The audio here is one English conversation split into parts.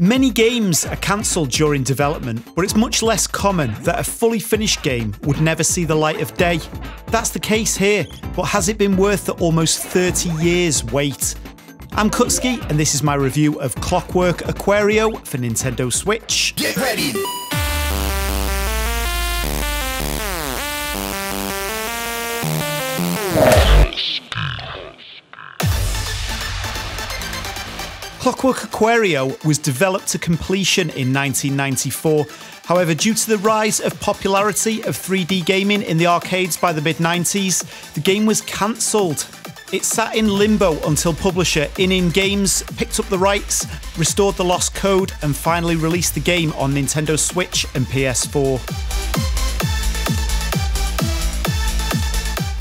Many games are cancelled during development, but it's much less common that a fully finished game would never see the light of day. That's the case here, but has it been worth the almost 30 years wait? I'm Kutski, and this is my review of Clockwork Aquario for Nintendo Switch. Get ready! Clockwork Aquario was developed to completion in 1994. However, due to the rise of popularity of 3D gaming in the arcades by the mid 90s, the game was cancelled. It sat in limbo until publisher ININ Games picked up the rights, restored the lost code, and finally released the game on Nintendo Switch and PS4.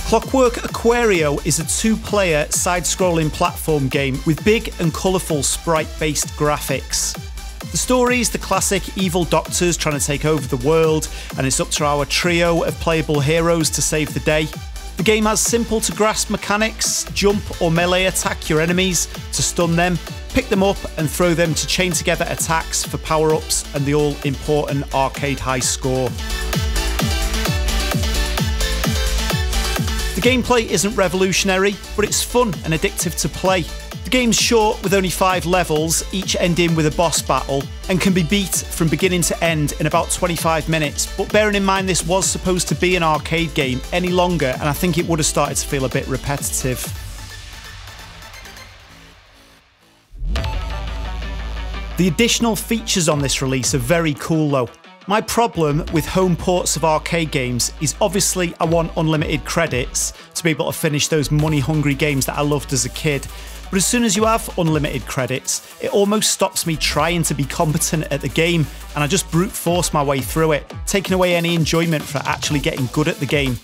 Clockwork Aquario is a two player side scrolling platform game with big and colourful sprite based graphics. The story is the classic evil doctors trying to take over the world, and it's up to our trio of playable heroes to save the day. The game has simple to grasp mechanics jump or melee attack your enemies to stun them, pick them up and throw them to chain together attacks for power ups and the all important arcade high score. Gameplay isn't revolutionary, but it's fun and addictive to play. The game's short with only five levels, each ending with a boss battle, and can be beat from beginning to end in about 25 minutes. But bearing in mind this was supposed to be an arcade game any longer, and I think it would have started to feel a bit repetitive. The additional features on this release are very cool though. My problem with home ports of arcade games is obviously I want unlimited credits to be able to finish those money hungry games that I loved as a kid. But as soon as you have unlimited credits, it almost stops me trying to be competent at the game and I just brute force my way through it, taking away any enjoyment for actually getting good at the game.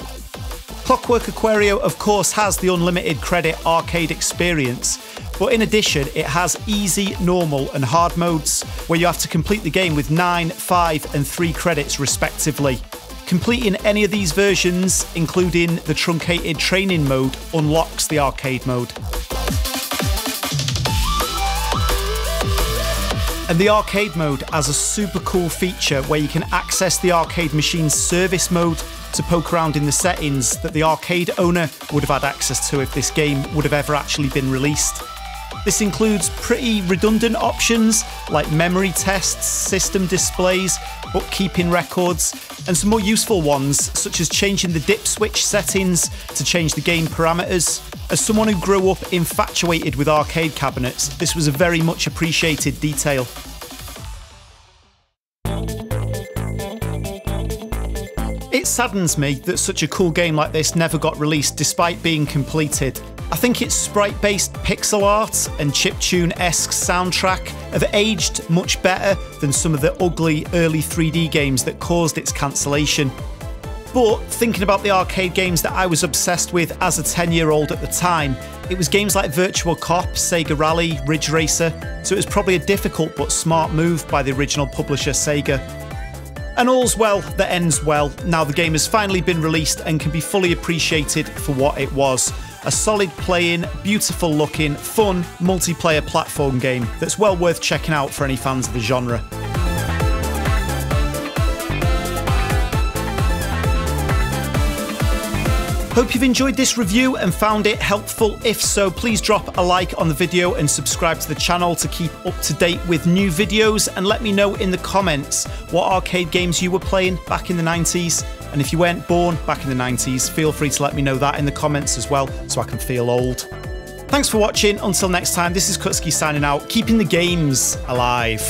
Clockwork Aquario, of course, has the unlimited credit arcade experience, but in addition, it has easy, normal, and hard modes where you have to complete the game with 9, 5, and 3 credits respectively. Completing any of these versions, including the truncated training mode, unlocks the arcade mode. And the arcade mode has a super cool feature where you can access the arcade machine's service mode to poke around in the settings that the arcade owner would have had access to if this game would have ever actually been released. This includes pretty redundant options like memory tests, system displays, bookkeeping records, and some more useful ones such as changing the dip switch settings to change the game parameters. As someone who grew up infatuated with arcade cabinets, this was a very much appreciated detail. It saddens me that such a cool game like this never got released despite being completed. I think its sprite based pixel art and chiptune esque soundtrack have aged much better than some of the ugly early 3D games that caused its cancellation. But thinking about the arcade games that I was obsessed with as a 10 year old at the time, it was games like Virtua Cop, Sega Rally, Ridge Racer, so it was probably a difficult but smart move by the original publisher Sega. And all's well that ends well. Now the game has finally been released and can be fully appreciated for what it was a solid playing, beautiful looking, fun multiplayer platform game that's well worth checking out for any fans of the genre. Hope you've enjoyed this review and found it helpful. If so, please drop a like on the video and subscribe to the channel to keep up to date with new videos. And let me know in the comments what arcade games you were playing back in the 90s. And if you weren't born back in the 90s, feel free to let me know that in the comments as well so I can feel old. Thanks for watching. Until next time, this is Kutski signing out, keeping the games alive.